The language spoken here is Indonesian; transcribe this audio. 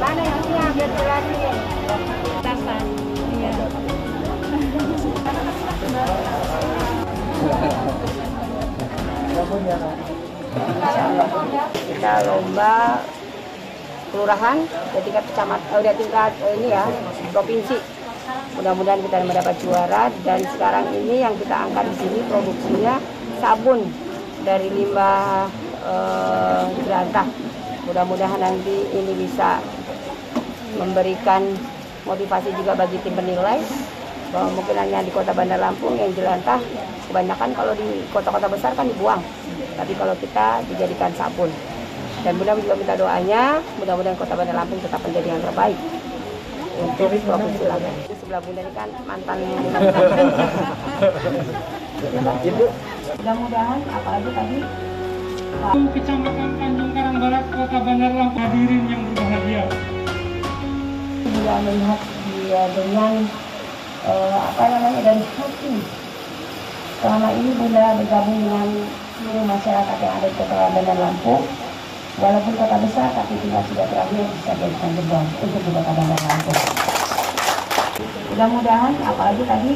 Mana yang punya biar berani Kita lomba kelurahan dan tingkat kecamatan, udah tingkat eh, ini ya provinsi. Mudah-mudahan kita mendapat juara dan sekarang ini yang kita angkat di sini produksinya sabun dari limbah eh, jelantah. Mudah-mudahan nanti ini bisa memberikan motivasi juga bagi tim penilai bahwa mungkin hanya di kota Bandar Lampung yang jelantah. Kebanyakan kalau di kota-kota besar kan dibuang. Tapi kalau kita dijadikan sabun. Dan mudah-mudahan juga minta doanya mudah-mudahan kota Bandar Lampung tetap menjadi yang terbaik untuk provinsi Lampung sebelah bunda ini kan mantan mudah-mudahan apalagi tadi Kecamatan Tanjung Karang Barat, Kota Bandar Lampung hadirin yang berbahagia. juga melihat dia dengan eh, apa namanya dari hati. Selama ini Bunda bergabung dengan seluruh masyarakat yang ada di Kota Bandar Lampung walaupun kota besar tapi tinggal sudah terakhir bisa jadikan gerbang untuk Kota Bandar Lampung. Mudah-mudahan apalagi tadi